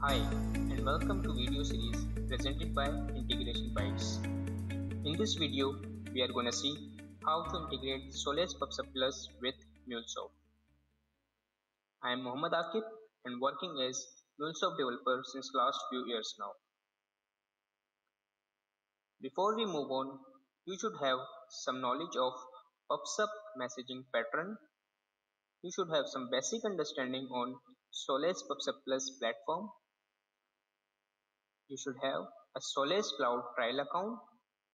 Hi and welcome to video series presented by Integration Bytes. In this video, we are gonna see how to integrate Solace PubSub Plus with MuleSoft. I am Mohammad Akib and working as MuleSoft developer since last few years now. Before we move on, you should have some knowledge of PubSub messaging pattern. You should have some basic understanding on Solace PubSub Plus platform. You should have a Solace Cloud trial account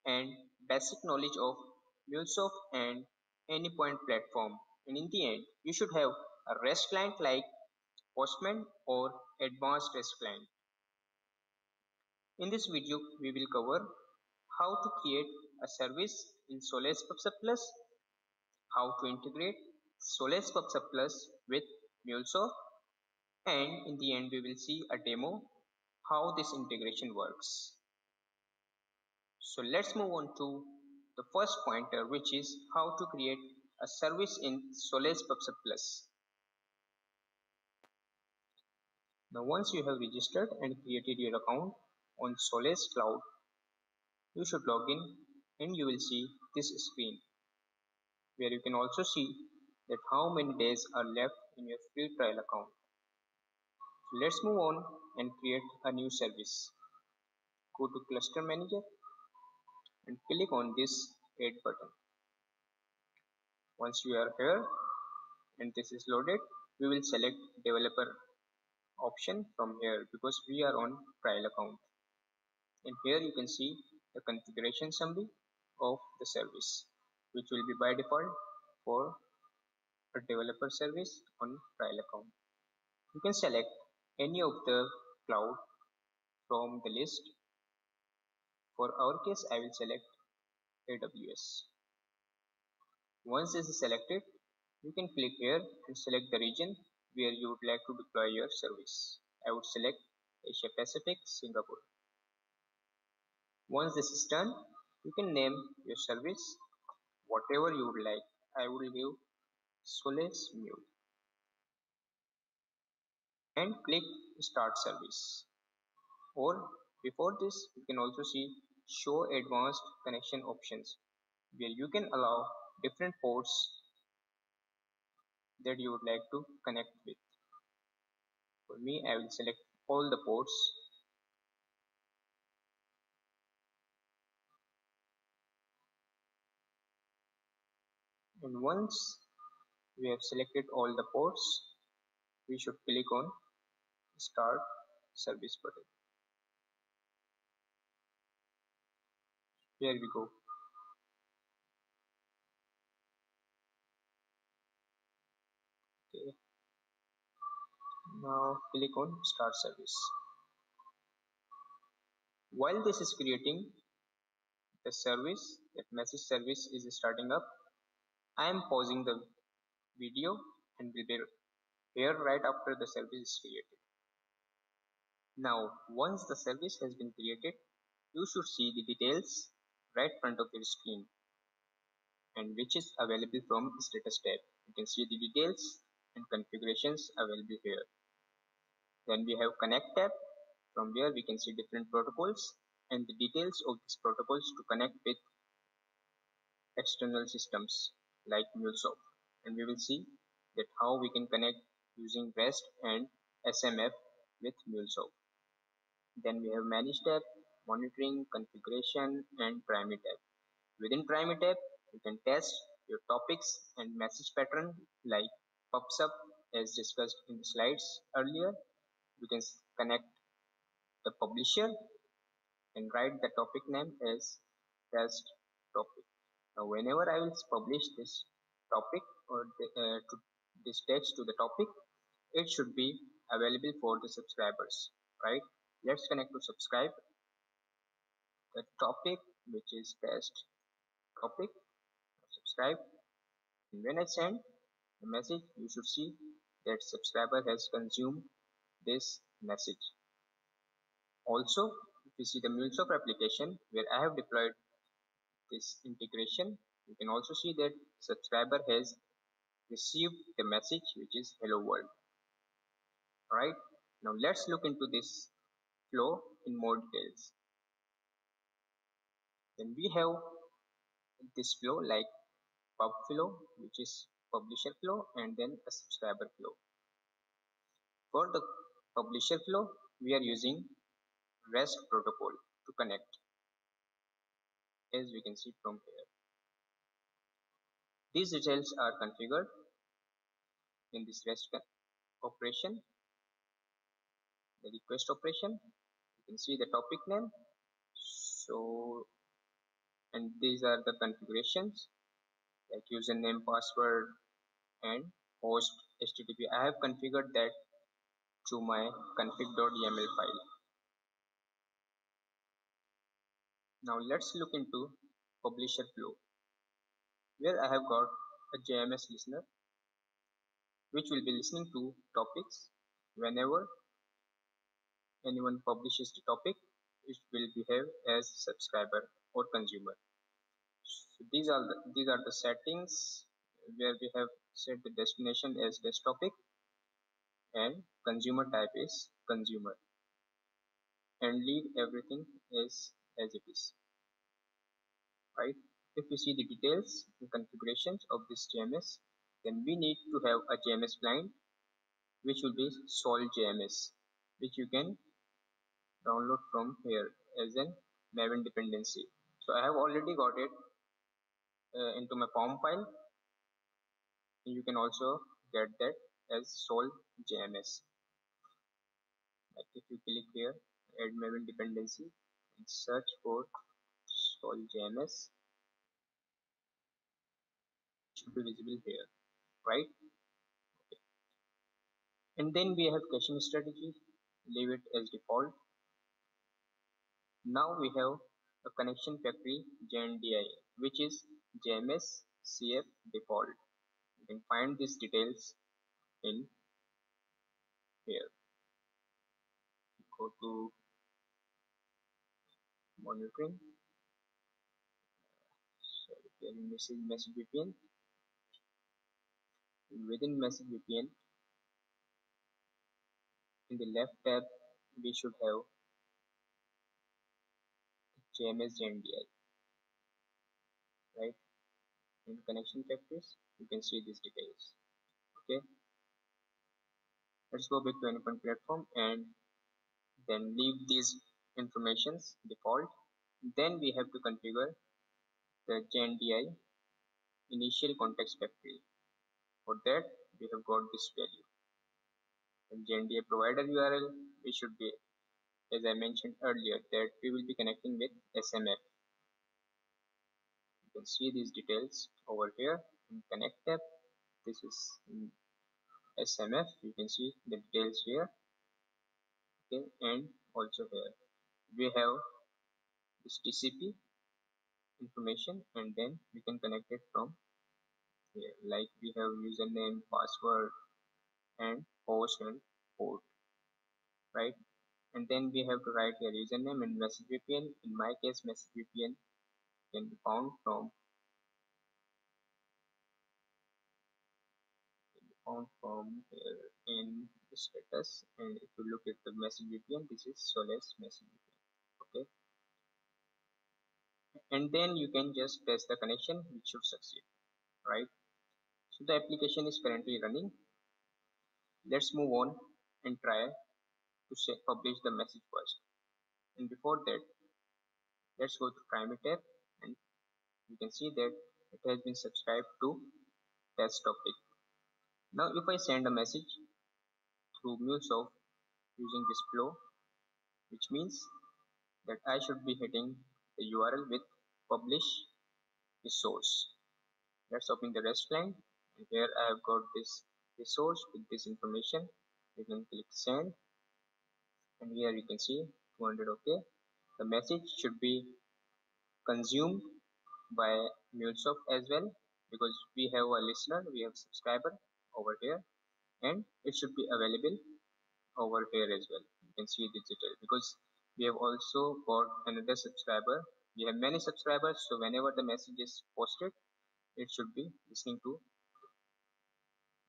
and basic knowledge of MuleSoft and Anypoint platform. And in the end, you should have a REST client like Postman or Advanced REST client. In this video, we will cover how to create a service in Solace PubSub Plus, how to integrate Solace PubSub Plus with MuleSoft, and in the end we will see a demo how this integration works. So let's move on to the first pointer which is how to create a service in Solace PubSub Plus. Now once you have registered and created your account on Solace Cloud, you should log in and you will see this screen where you can also see that how many days are left in your free trial account. So let's move on and create a new service. Go to cluster manager and click on this add button. Once you are here and this is loaded, we will select developer option from here because we are on trial account. And here you can see the configuration summary of the service which will be by default for a developer service on trial account. You can select any of the cloud from the list. For our case, I will select AWS. Once this is selected, you can click here and select the region where you would like to deploy your service. I would select Asia Pacific, Singapore. Once this is done, you can name your service whatever you would like. I will give Solace Mule and click Start Service. Or before this, you can also see Show Advanced Connection Options where you can allow different ports that you would like to connect with. For me, I will select all the ports and once we have selected all the ports we should click on start service button here we go. Okay. Now click on start service. While this is creating the service that message service is starting up I am pausing the video and will be here right after the service is created. Now, once the service has been created, you should see the details right front of your screen and which is available from status tab. You can see the details and configurations available here. Then we have connect tab from where we can see different protocols and the details of these protocols to connect with external systems like MuleSoft and we will see that how we can connect using REST and SMF with MuleSoft. Then we have Manage tab, Monitoring, Configuration and Primary tab. Within Primary tab, you can test your topics and message pattern like PubSub as discussed in the slides earlier. You can connect the publisher and write the topic name as test topic. Now, whenever I will publish this topic or the, uh, to this text to the topic, it should be available for the subscribers, right? Let's connect to subscribe. The topic, which is test topic, subscribe. And when I send the message, you should see that subscriber has consumed this message. Also, if you see the MuleSoft application where I have deployed this integration you can also see that subscriber has received the message which is hello world right Now let's look into this flow in more details. Then we have this flow like pub flow which is publisher flow and then a subscriber flow. For the publisher flow we are using REST protocol to connect as we can see from here. These details are configured in this REST operation, the request operation. Can see the topic name. So, and these are the configurations like username, password, and host HTTP. I have configured that to my config.yaml file. Now let's look into publisher flow where I have got a JMS listener which will be listening to topics whenever anyone publishes the topic it will behave as subscriber or consumer. So these are the, these are the settings where we have set the destination as this topic and consumer type is consumer. And leave everything as as it is. Right? If we see the details and configurations of this JMS then we need to have a JMS client which will be Sol JMS which you can download from here as an Maven dependency. So I have already got it uh, into my POM file. You can also get that as Sol JMS like if you click here add Maven dependency and search for Sol JMS should be visible here right? Okay. and then we have caching strategy. Leave it as default now we have a connection factory JNDI which is JMS CF default. You can find these details in here. Go to monitoring. Sorry here message message VPN within message VPN in the left tab we should have JMS JNDI right? In connection factories you can see these details okay? Let's go back to Anypoint platform and then leave these informations default. Then we have to configure the JNDI initial context factory. For that we have got this value. And JNDI provider URL we should be as I mentioned earlier that we will be connecting with SMF you can see these details over here in connect tab. This is SMF you can see the details here. Okay and also here. We have this TCP information and then we can connect it from here. Like we have username password and host and port right and then we have to write here username and message VPN in my case message VPN can be found from found from here in the status. And if you look at the message VPN this is Solace message VPN okay. And then you can just test the connection which should succeed right? So the application is currently running. Let's move on and try to say publish the message first. And before that let's go to primary tab and you can see that it has been subscribed to test topic. Now if I send a message through MuleSoft using this flow which means that I should be hitting the URL with publish resource let's open the REST client and here I have got this resource with this information. You can click send and here you can see 200 okay. The message should be consumed by MuleSoft as well because we have a listener we have subscriber over here and it should be available over here as well. You can see detail because we have also got another subscriber. We have many subscribers so whenever the message is posted it should be listening to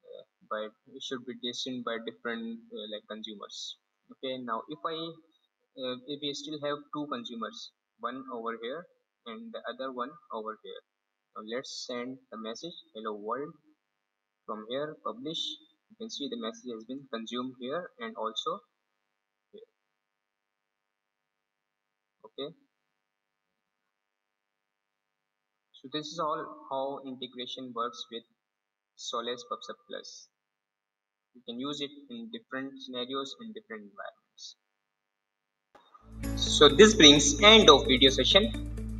uh, by it should be listened by different uh, like consumers okay now if I uh, if we still have two consumers one over here and the other one over here. Now let's send the message hello world from here publish. You can see the message has been consumed here and also here. Okay. So this is all how integration works with Solace PubSub Plus you can use it in different scenarios in different environments. So this brings end of video session.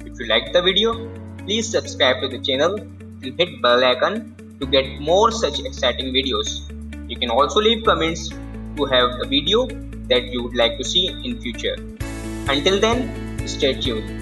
If you like the video please subscribe to the channel and hit bell icon to get more such exciting videos. You can also leave comments to have the video that you would like to see in future. Until then stay tuned